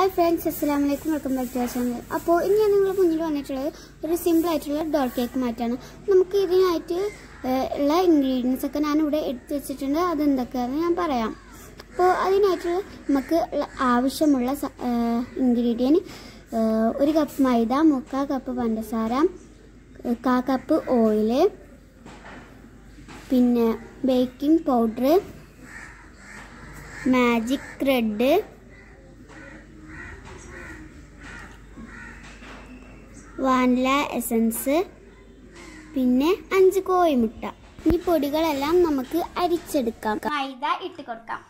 Hi friends അസ്സലാമു വലൈക്കും welcome back to channel അപ്പോൾ ഇനി ഞാൻ നിങ്ങളുടെ മുന്നിൽ വന്നിട്ടുള്ളത് ഒരു സിമ്പിൾ ആയിട്ടുള്ള ഡോൾ കേക്ക് മാറ്റാണ്. നമുക്ക് ഇതിനായിട്ട് ഉള്ള ഇൻഗ്രീഡിയൻസ് ഒക്കെ ഞാനിവിടെ എടുത്ത് വെച്ചിട്ടുണ്ട്. അതെന്തൊക്കെയാണെന്ന് ഞാൻ പറയാം. അപ്പോൾ അതിനായിട്ട് നമുക്ക് ആവശ്യമുള്ള ഇൻഗ്രീഡിയൻ ഒരു കപ്പ് മൈദ മുക്കാൽ കപ്പ് പഞ്ചസാര കാ കപ്പ് ഓയിൽ പിന്നെ baking powder magic thread vanilla essence പിന്നെ അഞ്ച് കോഴിമുട്ട. ഈ പൊടികളെല്ലാം നമുക്ക് അരിച്ചെടുക്കാം. മൈദ ഇട്ട് കൊടുക്കാം.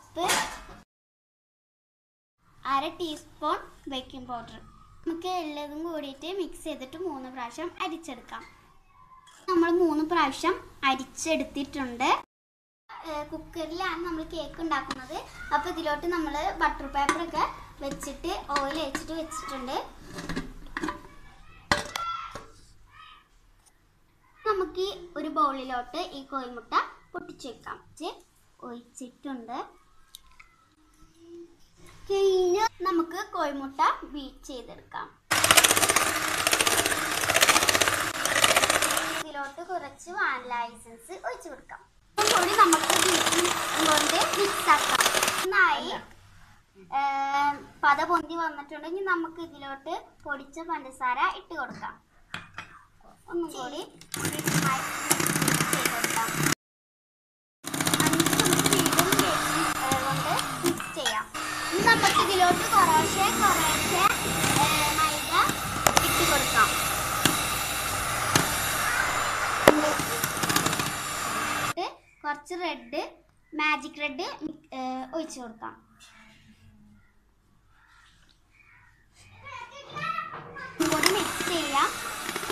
ഉപ്പ് അര ടീസ്പൂൺ ബേക്കിംഗ് പൗഡർ. നമുക്ക് എല്ലതും കൂടിയിട്ട് മിക്സ് ചെയ്തിട്ട് മൂന്ന് പ്രാവശ്യം അരിച്ചെടുക്കാം. നമ്മൾ മൂന്ന് പ്രാവശ്യം അരിച്ചെടുത്തിട്ടുണ്ട്. കുക്കറിലാണ് നമ്മൾ കേക്ക് ഉണ്ടാക്കുന്നത്. അപ്പോൾ ഇതിലോട്ട് നമ്മൾ ബട്ടർ പേപ്പറൊക്കെ വെച്ചിട്ട് ഓയിൽ വെച്ചിട്ട് വെച്ചിട്ടുണ്ട്. നമുക്ക് ഒരു ബൗളിലോട്ട് ഈ കോഴിമുട്ട പൊട്ടിച്ചു വെക്കാം. ഒഴിച്ചിട്ടുണ്ട്. കഴിഞ്ഞ് നമുക്ക് കോഴിമുട്ട ബീറ്റ് ചെയ്തെടുക്കാം. ഇതിലോട്ട് കുറച്ച് വാനില ഐസൻസ് ഒഴിച്ചു കൊടുക്കാം കൂടി നമുക്ക് ബീറ്റിംഗ് കൊണ്ട് മിക്സ് ആക്കാം നന്നായി ഏം, പത പൊന്തി വന്നിട്ടുണ്ടെങ്കിൽ നമുക്ക് ഇതിലോട്ട് പൊടിച്ച പഞ്ചസാര ഇട്ട് കൊടുക്കാം. ഒന്നും കൂടി നമുക്ക് മൈദ ഇട്ട് കൊടുക്കാം കുറച്ച് റെഡ് മാജിക് റെഡ് ഒഴിച്ചു കൊടുക്കാം കൂടി മിക്സ് ചെയ്യാം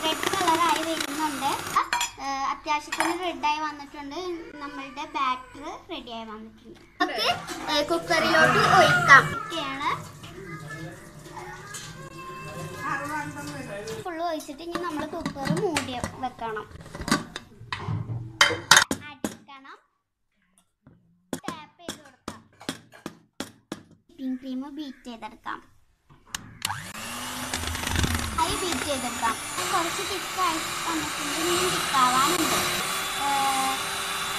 റെഡ് കളറായി ആ, അത്യാവശ്യത്തിന് റെഡായി വന്നിട്ടുണ്ട്. നമ്മളുടെ ബാറ്റർ റെഡിയായി വന്നിട്ടുണ്ട്. നമുക്ക് കുക്കറിലോട്ട് ഒഴിക്കാം. ഒക്കെയാണ് ഫുള്ള് ഒഴിച്ചിട്ട് ഇനി നമ്മൾ കുക്കർ മൂടി വെക്കണം. അടിക്കണം. ടാപ്പ് ചെയ്ത് കൊടുക്കാം. വിപ്പിംഗ് ക്രീം ബീറ്റ് ചെയ്തെടുക്കാം. ഹൈ ബീറ്റ് ചെയ്തെടുക്കാം. കുറച്ച് തിക്കായി വന്നിട്ടുണ്ട്. ഇനിയും തിക്കാവാനുണ്ട്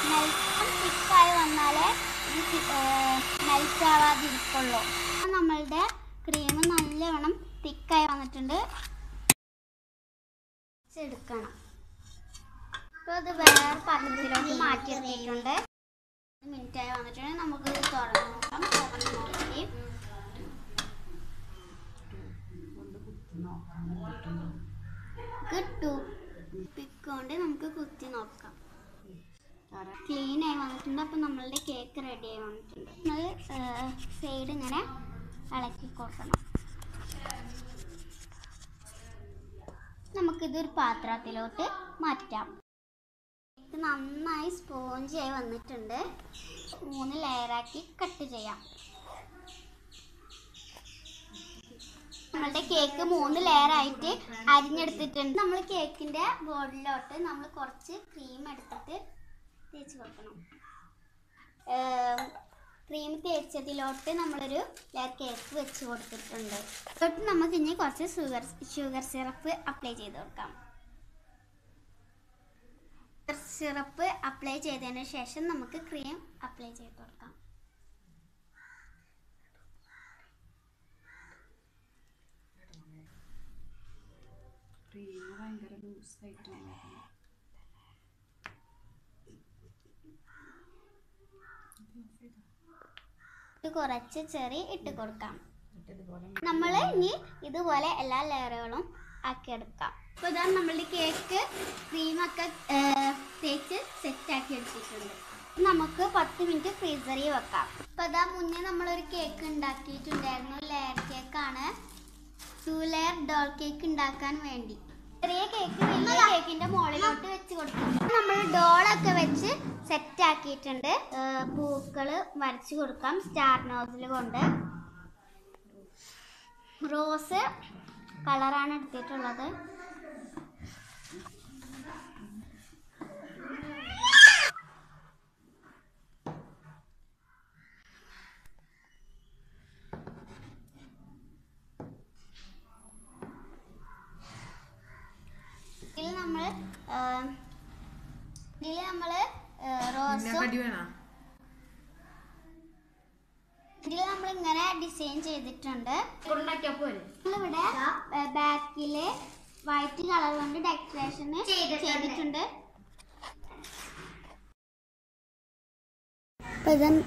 മെൽറ്റം തിക്കായി വന്നാലേ ഇത് മെൽറ്റ് നമ്മളുടെ ക്രീം നല്ലവണ്ണം തിക്കായി വന്നിട്ടുണ്ട്. എടുക്കണം. അപ്പോൾ ഇത് വേറെ പാത്രത്തിലോട്ട് മാറ്റിയെടുത്തിട്ടുണ്ട്. മിനിറ്റായി വന്നിട്ടുണ്ട്. നമുക്ക് തുറന്ന് നോക്കാം. തുറന്ന് നോക്കി കിട്ടു. പിക്കോണ്ട് നമുക്ക് കുത്തി നോക്കാം. ക്ലീൻ ആയി വന്നിട്ടുണ്ട്. അപ്പം നമ്മളുടെ കേക്ക് റെഡി ആയി വന്നിട്ടുണ്ട് നമ്മൾ സൈഡ് ഇങ്ങനെ ഇളക്കി കൊടുക്കണം. നമുക്കിതൊരു പാത്രത്തിലോട്ട് മാറ്റാം. ഇത് നന്നായി സ്പോഞ്ചായി വന്നിട്ടുണ്ട്. മൂന്ന് ലെയറാക്കി കട്ട് ചെയ്യാം. നമ്മളുടെ കേക്ക് മൂന്ന് ലെയർ ആയിട്ട് അരിഞ്ഞെടുത്തിട്ടുണ്ട്. നമ്മൾ കേക്കിന്റെ ബോർഡിലോട്ട് നമ്മൾ കുറച്ച് ക്രീം എടുത്തിട്ട് തേച്ച് കൊടുക്കണം. ക്രീം തേച്ചതിലോട്ട് നമ്മളൊരു ലെയർ കേക്ക് വെച്ച് കൊടുത്തിട്ടുണ്ട്. തൊട്ട് നമുക്ക് ഇനി കുറച്ച് ഷുഗർ ഷുഗർ സിറപ്പ് അപ്ലൈ ചെയ്ത് കൊടുക്കാം. സിറപ്പ് അപ്ലൈ ചെയ്തതിന് ശേഷം നമുക്ക് ക്രീം അപ്ലൈ ചെയ്ത് കൊടുക്കാം ക്രീം ലൂസായിട്ടാണ് ഇത് കുറച്ച് ചെറിയ ഇട്ട് കൊടുക്കാം. നമ്മൾ ഇനി ഇതുപോലെ എല്ലാ ലെയറുകളും ആക്കിയെടുക്കാം അപ്പോൾ ഇതാണ് നമ്മളുടെ കേക്ക് ക്രീമൊക്കെ തേച്ച് സെറ്റ് ആക്കി എടുത്തിട്ടുണ്ട്. നമുക്ക് പത്ത് മിനിറ്റ് ഫ്രീസറിൽ വെക്കാം. അപ്പോൾ അതാ മുന്നേ നമ്മളൊരു കേക്ക് ഉണ്ടാക്കിയിട്ടുണ്ടായിരുന്നു. ലെയർ കേക്കാണ് ടു ലെയർ ഡോൾ കേക്ക് ഉണ്ടാക്കാൻ വേണ്ടി. കേക്കിന്റെ നമ്മൾ ഡോളൊക്കെ വെച്ച് സെറ്റ് ആക്കിയിട്ടുണ്ട്. പൂക്കൾ വരച്ചു കൊടുക്കാം. സ്റ്റാർ നോസിൽ കൊണ്ട്. റോസ് കളറാണ് എടുത്തിട്ടുള്ളത്. നമ്മൾ ഇതിൽ നമ്മൾ റോസും നമ്മൾ ഇങ്ങനെ ഡിസൈൻ ചെയ്തിട്ടുണ്ട്. നമ്മളിവിടെ ബാക്കിൽ വൈറ്റ് കളർ കൊണ്ട് ഡെക്കറേഷൻ ചെയ്തിട്ടുണ്ട്. അപ്പോൾ ഇതാണ്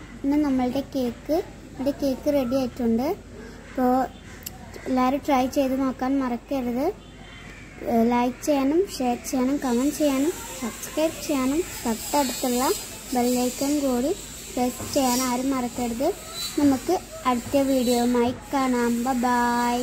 നമ്മളുടെ കേക്ക് ഇവിടെ കേക്ക് റെഡി ആയിട്ടുണ്ട്. അപ്പോൾ എല്ലാവരും ട്രൈ ചെയ്ത് നോക്കാൻ മറക്കരുത്. ലൈക്ക് ചെയ്യാനും ഷെയർ ചെയ്യാനും കമന്റ് ചെയ്യാനും സബ്സ്ക്രൈബ് ചെയ്യാനും തൊട്ടടുത്തുള്ള ബെല്ലൈക്കൺ കൂടി പ്രസ് ചെയ്യാൻ ആരും മറക്കരുത്. നമുക്ക് അടുത്ത വീഡിയോയുമായി കാണാം. ബൈ